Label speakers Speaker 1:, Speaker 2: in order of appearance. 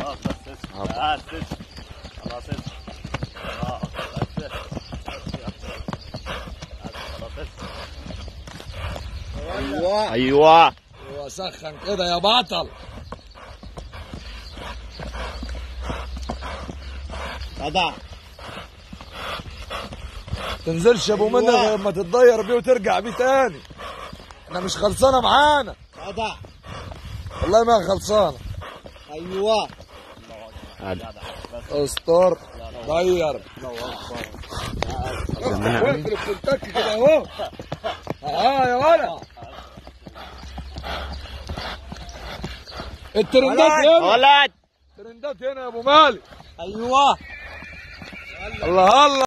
Speaker 1: خلاص بس اسم بس اسم خلاص اسم خلاص بس
Speaker 2: أيوه.
Speaker 1: أيوه.
Speaker 2: أيوه سخن كده يا بطل
Speaker 3: جدع
Speaker 2: تنزلش يا أبو منى
Speaker 3: أيوة.
Speaker 2: غير ما تتضير بيه وترجع بيه تاني. إحنا مش خلصانة معانا.
Speaker 3: جدع
Speaker 2: والله ما
Speaker 1: خلصانة. أيوه.
Speaker 2: استر. واقفل الكنتاكي كده اهو أه يا ولد. الترندات هنا.
Speaker 1: ولد.
Speaker 2: الترندات هنا يا أبو مالك.
Speaker 3: أيوه.
Speaker 2: الله الله.